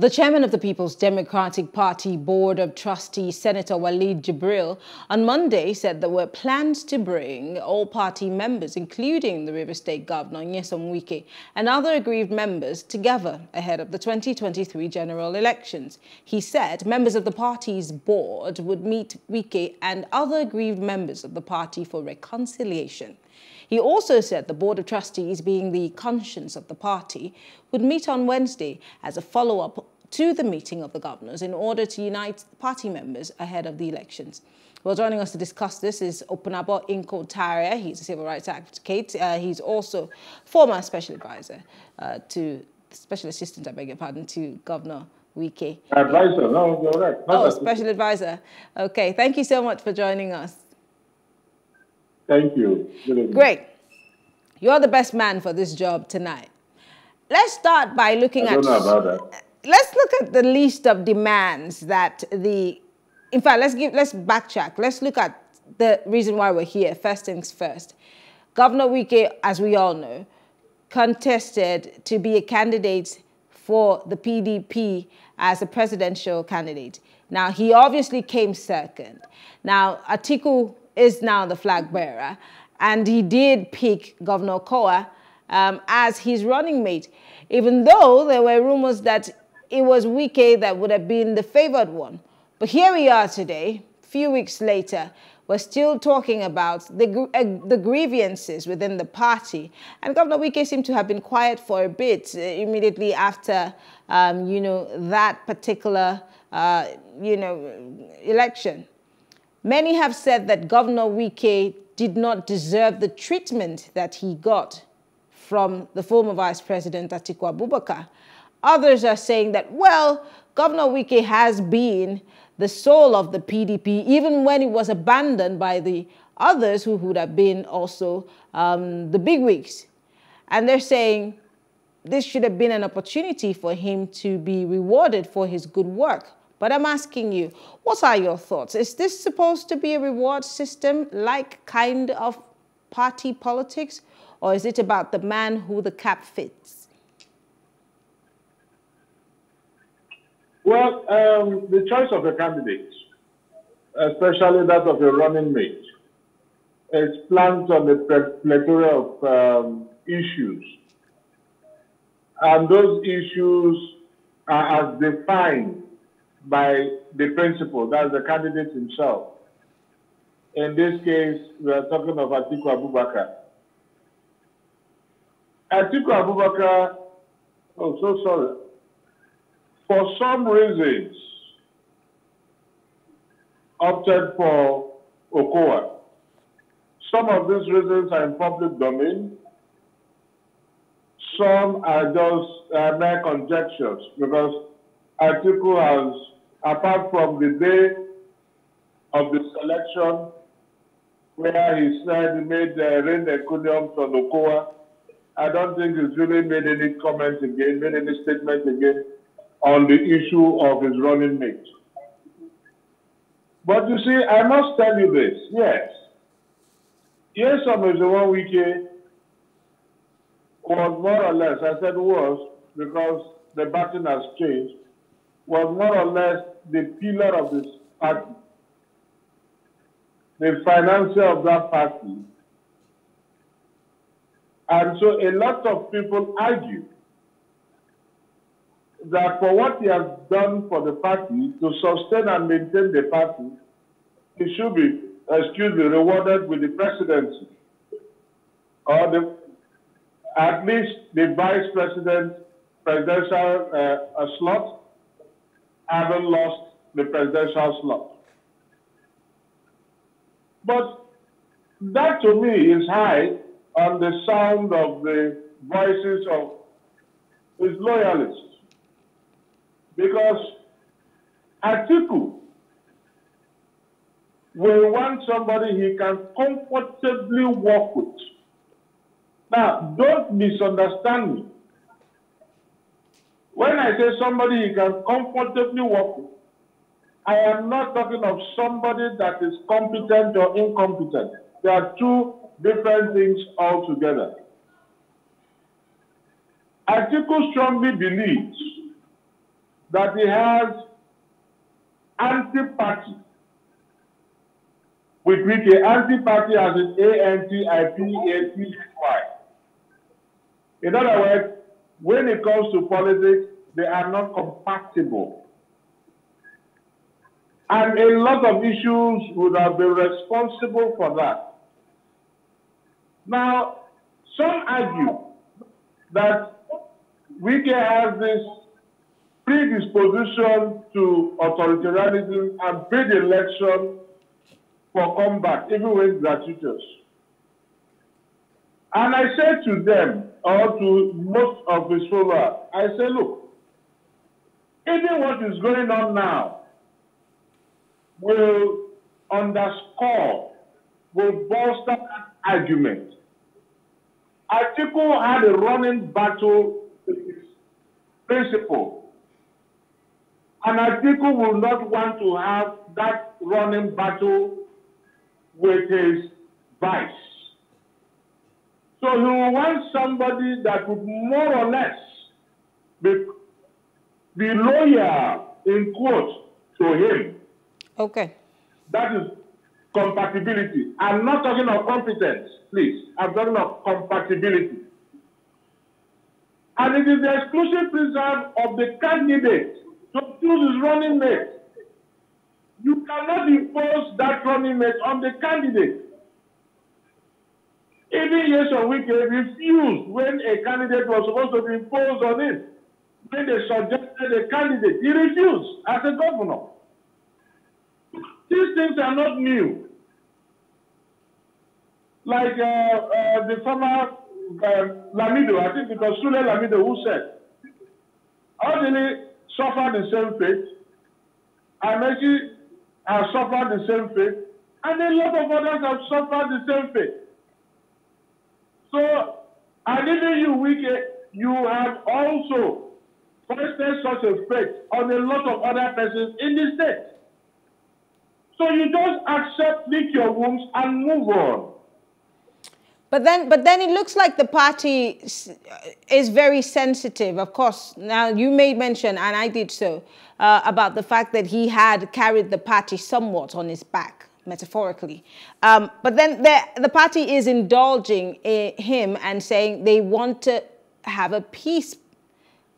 The chairman of the People's Democratic Party Board of Trustees, Senator Walid Jibrin, on Monday said there were plans to bring all party members, including the River State Governor Nyesom Wike and other aggrieved members, together ahead of the 2023 general elections. He said members of the party's board would meet Wike and other aggrieved members of the party for reconciliation. He also said the Board of Trustees, being the conscience of the party, would meet on Wednesday as a follow-up to the meeting of the governors in order to unite party members ahead of the elections. Well, joining us to discuss this is Opunabo Inko Tariah. He's a civil rights advocate. Uh, he's also former special advisor uh, to, special assistant, I beg your pardon, to Governor Wike. Advisor, no, you're right. Oh, special advisor. Okay, thank you so much for joining us. Thank you. Great. You're the best man for this job tonight. Let's start by looking at. Let's look at the list of demands that the. In fact, let's give. Let's backtrack. Let's look at the reason why we're here. First things first. Governor Wike, as we all know, contested to be a candidate for the PDP as a presidential candidate. Now, he obviously came second. Now, Atiku is now the flag bearer. And he did pick Governor Okowa um, as his running mate, even though there were rumors that it was Wike that would have been the favored one. But here we are today, few weeks later, we're still talking about the, uh, the grievances within the party. And Governor Wike seemed to have been quiet for a bit uh, immediately after, um, you know, that particular, uh, you know, election. Many have said that Governor Wike did not deserve the treatment that he got from the former Vice President Atiku Abubakar. Others are saying that, well, Governor Wike has been the soul of the PDP, even when it was abandoned by the others who would have been also um, the bigwigs. And they're saying this should have been an opportunity for him to be rewarded for his good work. But I'm asking you, what are your thoughts? Is this supposed to be a reward system like kind of party politics? Or is it about the man who the cap fits? Well, um, the choice of the candidate, especially that of a running mate, is planned on a plethora of um, issues. And those issues are as defined by the principal, that's the candidate himself. In this case, we are talking of Atiku Abubakar. Atiku Abubakar, oh, so sorry. For some reasons, opted for Okowa. Some of these reasons are in public domain. Some are just uh, mere conjectures because Atiku has apart from the day of the selection, where he said he made uh, rain economics on Okowa, I don't think he's really made any comment again, made any statement again on the issue of his running mate. But you see, I must tell you this, yes. Yes, is the one weekend was more or less, I said was, because the button has changed, was more or less the pillar of this party, the financier of that party. And so a lot of people argue that for what he has done for the party, to sustain and maintain the party, he should be, excuse me, rewarded with the presidency. Or the, at least the vice president presidential uh, slot haven't lost the presidential slot. But that to me is high on the sound of the voices of his loyalists. Because Atiku will want somebody he can comfortably work with. Now, don't misunderstand me. When I say somebody you can comfortably work with, I am not talking of somebody that is competent or incompetent. There are two different things altogether. Atiku strongly believes that he has anti-party with which a anti-party as in A-N-T-I-P-A-T-Y. In other words, when it comes to politics, they are not compatible. And a lot of issues would have been responsible for that. Now, some argue that Wike has this predisposition to authoritarianism and bid election for comeback, even when gratuitous. And I said to them, or to most of his followers, I said, look, even what is going on now will underscore, will bolster that argument. Atiku had a running battle with his principle. And Atiku will not want to have that running battle with his vice. So he will want somebody that would more or less be, be loyal, in quotes, to him. Okay. That is compatibility. I'm not talking of competence, please. I'm talking of compatibility. And it is the exclusive preserve of the candidate to choose his running mate. You cannot impose that running mate on the candidate. Even Nyesom Wike refused when a candidate was supposed to be imposed on him. When they suggested a candidate, he refused as a governor. These things are not new. Like uh, uh, the former uh, Lamido, I think it was Sule Lamido who said, Odili suffered the same fate, Amaechi has suffered the same fate, and a lot of others have suffered the same fate. So, and even you, Wike, you have also foisted such a fate on a lot of other persons in the state. So you just accept, lick your wounds, and move on. But then, but then it looks like the party is very sensitive. Of course, now you made mention, and I did so, uh, about the fact that he had carried the party somewhat on his back, metaphorically. Um, but then the, party is indulging him and saying they want to have a peace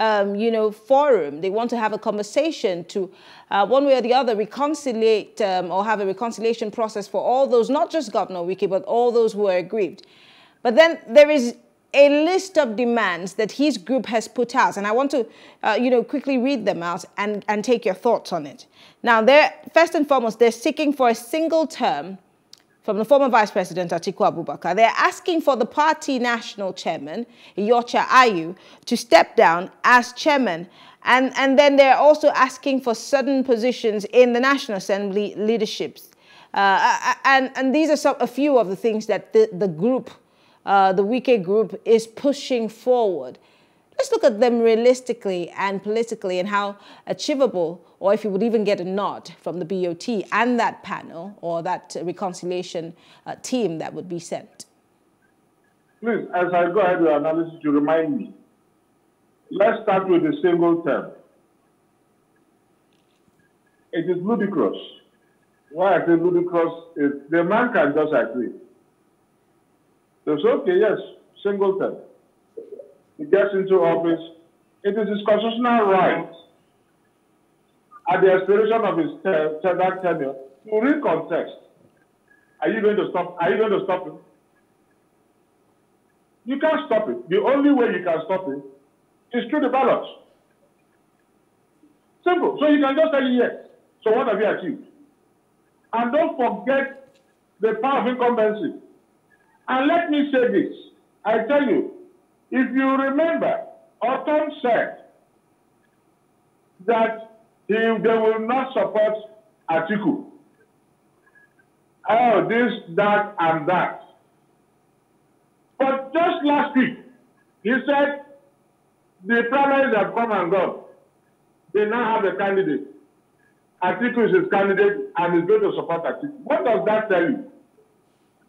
um, you know, forum. They want to have a conversation to, uh, one way or the other, reconcile um, or have a reconciliation process for all those, not just Governor Wike, but all those who are aggrieved. But then there is a list of demands that his group has put out, and I want to, uh, you know, quickly read them out and, and take your thoughts on it. Now, they're, first and foremost, they're seeking for a single term from the former Vice President Atiku Abubakar. They're asking for the party national chairman, Iyorchia Ayu, to step down as chairman. And, and then they're also asking for certain positions in the National Assembly leaderships. Uh, and, and these are some, a few of the things that the, the group, uh, the Wike group, is pushing forward. Let's look at them realistically and politically and how achievable, or if you would even get a nod from the BOT and that panel or that reconciliation uh, team that would be sent. Please, as I go ahead with analysis, you remind me. Let's start with the single term. It is ludicrous. Why I say ludicrous is the man can just agree. It's okay, yes, single term he gets into office, it is his constitutional right at the expiration of his ter tenure to recontest. Are you going to stop? Are you going to stop him? You can't stop it. The only way you can stop it is through the ballot. Simple. So you can just say yes. So what have you achieved? And don't forget the power of incumbency. And let me say this. I tell you, if you remember, Ortom said that he, they will not support Atiku. Oh, this, that, and that. But just last week, he said the primaries have come and gone. They now have a candidate. Atiku is his candidate and is going to support Atiku. What does that tell you?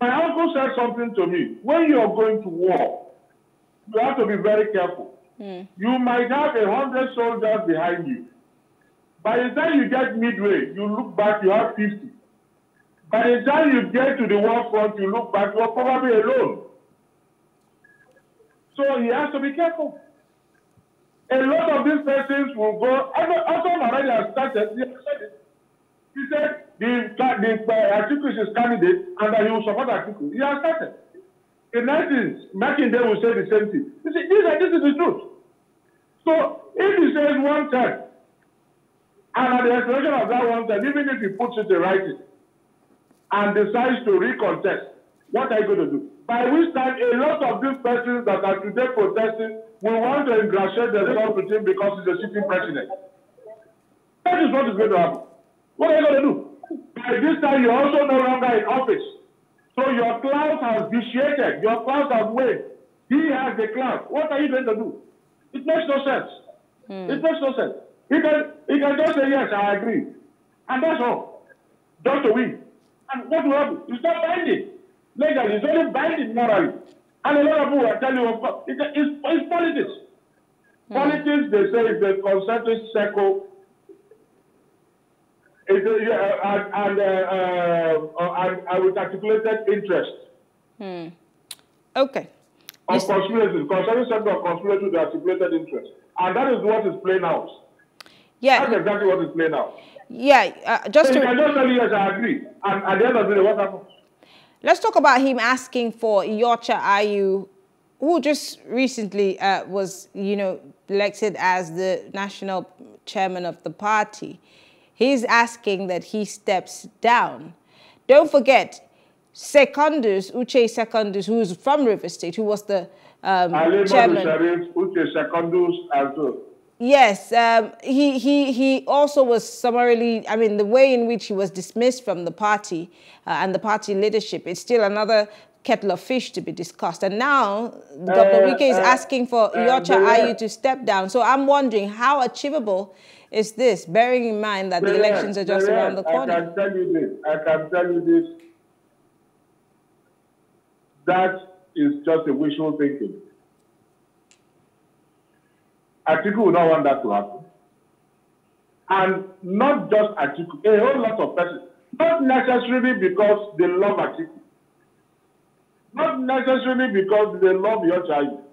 My uncle said something to me. When you are going to war, you have to be very careful. Mm. You might have a hundred soldiers behind you, By the time you get midway, you look back, you have 50. By the time you get to the war front, you look back, you're probably alone. So he has to be careful. A lot of these persons will go, also already has started, he said it. He said the, the uh, Atiku is his candidate and that he will support Atiku. He has started. In 19, Mackin will say the same thing. You see, this, this is the truth. So if he says one time, and at the expiration of that one time, even if he puts it in writing and decides to recontest, what are you going to do? By which time, a lot of these persons that are today protesting will want to ingratiate themselves with him because he's a sitting president. That is what is going to happen. What are you going to do? By this time, you're also no longer in office. So your cloud has vitiated. Your cloud has waned. He has the cloud. What are you going to do? It makes no sense. Hmm. It makes no sense. He can, he can just say, yes, I agree. And that's all. Just to win. And what will happen? It's not binding. Legally, it's only binding morally. And a lot of people will tell you, it's, it's, it's politics. Hmm. Politics, they say, is the concentric circle. It's a, uh, and, and, uh, uh, and, and with articulated interest. Hmm. Okay. Of conspiracy, concerning circle of conspiracy with articulated interest. And that is what is playing out. Yeah. That's exactly what is playing out. Yeah, uh, just so to... I just tell you, yes, I agree. And at the end of the day, what happens? Let's talk about him asking for Iyorchia Ayu, who just recently uh, was, you know, elected as the national chairman of the party. He's asking that he steps down. Don't forget, Secondus, Uche Secondus, who is from River State, who was the um, chairman. Uche Secondus. Yes, um, he, he, he also was summarily, I mean, the way in which he was dismissed from the party uh, and the party leadership, it's still another kettle of fish to be discussed. And now uh, Governor Wike is uh, asking for uh, Iyorchia Ayu to step down. So I'm wondering how achievable is this, bearing in mind that the elections are just around the corner? I can tell you this. I can tell you this. That is just a wishful thinking. Atiku would not want that to happen. And not just Atiku, a whole lot of persons. Not necessarily because they love Atiku. Not necessarily because they love your child.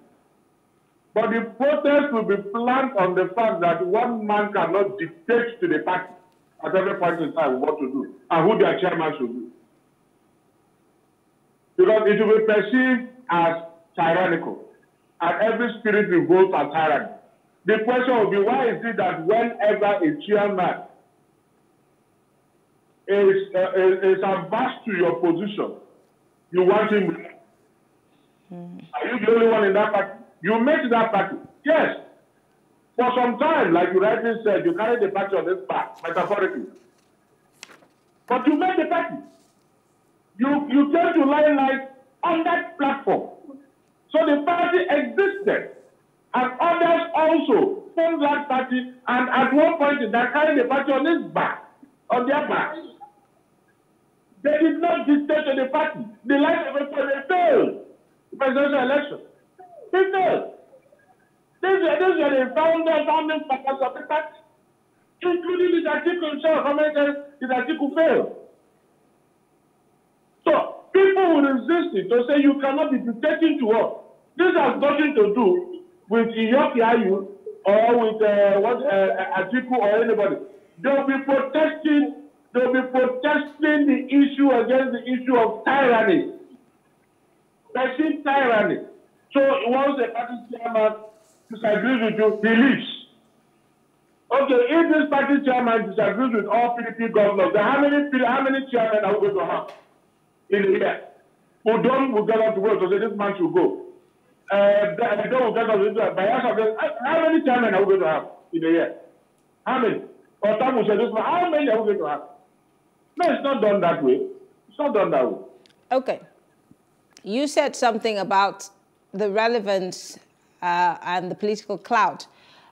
But the protest will be planned on the fact that one man cannot dictate to the party at every point in time what to do and who their chairman should be. Because it will be perceived as tyrannical. And every spirit revolts at tyranny. The question will be why is it that whenever a chairman is, uh, is, is adverse to your position, you want him. Mm. Are you the only one in that party? You made that party. Yes. For some time, like you rightly said, you carried the party on this back, metaphorically. But you made the party. You, you came to limelight on that platform. So the party existed. And others also formed that party and at one point they carried the party on his back, on their backs. They did not dictate to the party. The life of a party failed. The presidential election. Failed. These were, these were the founders, founding fathers of the party, including the article himself. How many times did article fail? So people will resist it to say you cannot be dictating to us. This has nothing to do with Iyorchia Ayu or with uh, what uh, Atiku or anybody. They'll be protesting. They'll be protesting the issue against the issue of tyranny. Perceived tyranny. So once the party chairman disagrees with you, he leaves. Okay, if this party chairman disagrees with all PDP governors, then how many how many chairmen are we going to have in the year? Who don't will get out to work to say this man should go uh, the door will get into by us how many chairmen are we going to have in a year? How many? Or will say this how many are we going to have? No, it's not done that way. It's not done that way. Okay. You said something about the relevance uh, and the political clout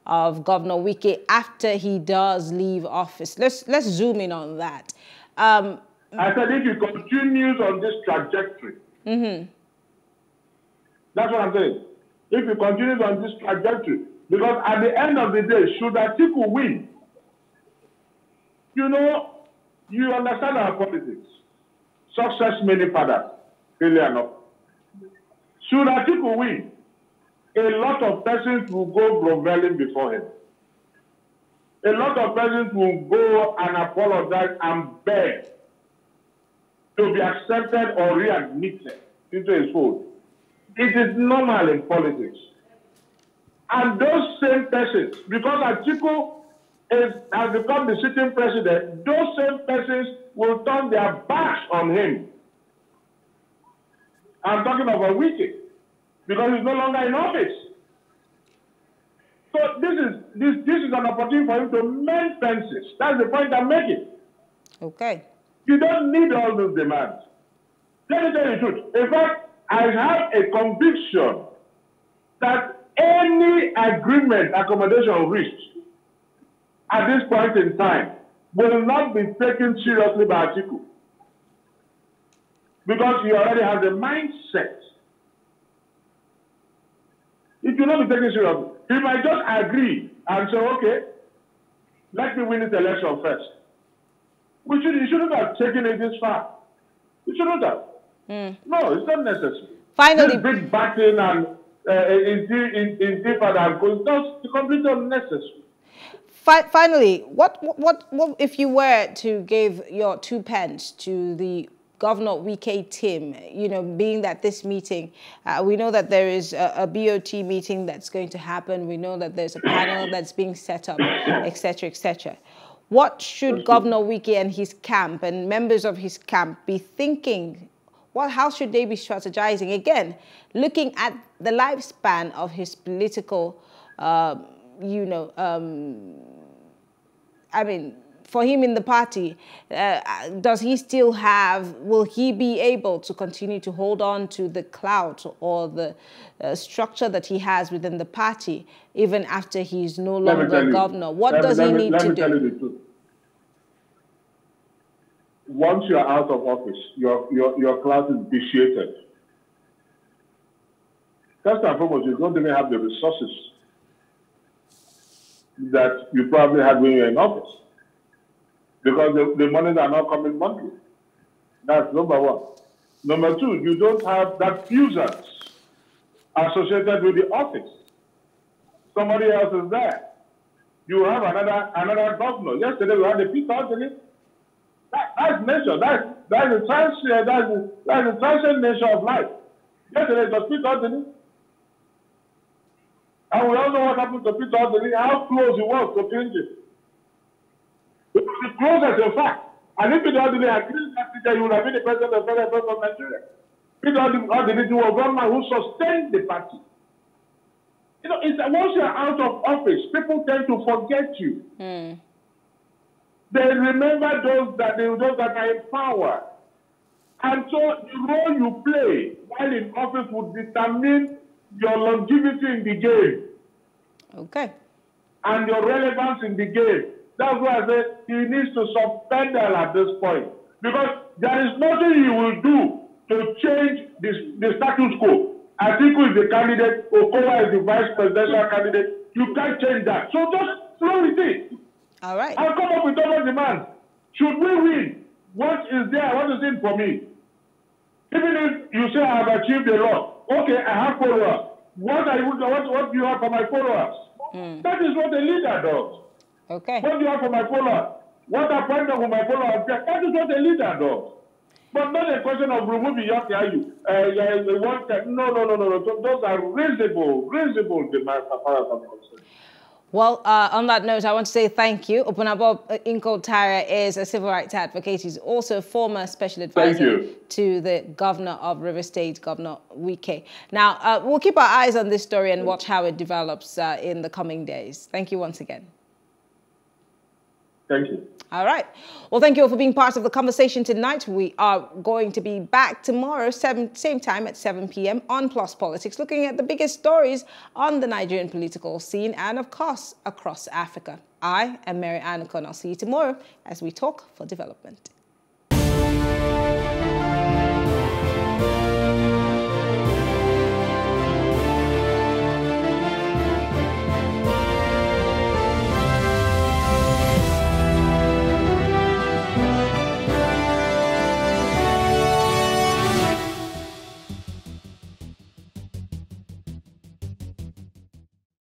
of Governor Wike after he does leave office. Let's let's zoom in on that. Um, I said if he continues on this trajectory, mm -hmm. That's what I'm saying. If he continues on this trajectory, because at the end of the day, should Atiku win, You know, you understand our politics. Success many fathers, failure not. Should Atiku win, a lot of persons will go groveling before him. A lot of persons will go and apologize and beg to be accepted or readmitted into his fold. It is normal in politics. And those same persons, because Atiku is, has become the sitting president, those same persons will turn their backs on him. I'm talking about Wike, because he's no longer in office. So this is this this is an opportunity for him to mend fences. That's the point I'm making. Okay. You don't need all those demands. Let me tell you the truth. In fact, I have a conviction that any agreement accommodation reached at this point in time will not be taken seriously by Atiku. Because he already has a mindset. It will not be taken seriously. He might just agree and say, okay, let me win this election first. We should, you shouldn't have taken it this far. You shouldn't have. Mm. No, it's not necessary. Finally, this big batting and uh, in, in, in deeper than goes, that's completely unnecessary. Finally, what, what, what if you were to give your two pence to the Governor Wike team, you know, being that this meeting, uh, we know that there is a, a, BOT meeting that's going to happen. We know that there's a panel that's being set up, etc., etc. What should Governor Wike and his camp and members of his camp be thinking? What, how should they be strategizing? Again, looking at the lifespan of his political, uh, you know, um, I mean, for him in the party, uh, does he still have, will he be able to continue to hold on to the clout or the uh, structure that he has within the party, even after he's no longer governor? What let does me, he need me, to do? Once you're out of office, your, your, your clout is vitiated. First and foremost, you don't even have the resources that you probably had when you were in office. Because the, the monies are not coming monthly. That's number one. Number two, you don't have that fuses associated with the office. Somebody else is there. You have another another governor. Yesterday we had the Peter Anthony. That, that's nature. That's that's the trans uh, that's the, that's the transient nature of life. Yesterday it was Peter Anthony. And we all know what happened to Peter Anthony, how close he was to Clinton. It the closest, in fact. And if Peter Anthony had killed that teacher, he would have been the president of the Federal Republic of Nigeria. Peter Anthony was one man who sustained the party. You know, it's, once you're out of office, people tend to forget you. Mm. They remember those that they, those that are in power. And so the role you play while in office would determine your longevity in the game. Okay. And your relevance in the game. That's why I say he needs to suspend her at this point. Because there is nothing he will do to change this, the status quo. Atiku is the candidate, Okowa is the vice presidential candidate. You can't change that. So just flow with it. All right. I'll come up with other demands. Should we win? What is there? What is in for me? Even if you say I have achieved a lot, Okay, I have followers. What are you, what, what do you have for my followers? Mm. That is what a leader does. Okay. What do you have for my followers? What appointment for my followers? That is what a leader does. But not a question of removing your you. Uh, one, no, no, no, no, no. Those are reasonable, reasonable demands as far as I'm concerned. Well, uh, on that note, I want to say thank you. Opunabo uh, Inko Tariah is a civil rights advocate. He's also a former special advisor to the governor of River State, Governor Wike. Now, uh, we'll keep our eyes on this story and watch how it develops uh, in the coming days. Thank you once again. Thank you. All right. Well, thank you all for being part of the conversation tonight. We are going to be back tomorrow, seven, same time at 7 p.m. on Plus Politics, looking at the biggest stories on the Nigerian political scene and, of course, across Africa. I am Mary Anacon. I'll see you tomorrow as we talk for development.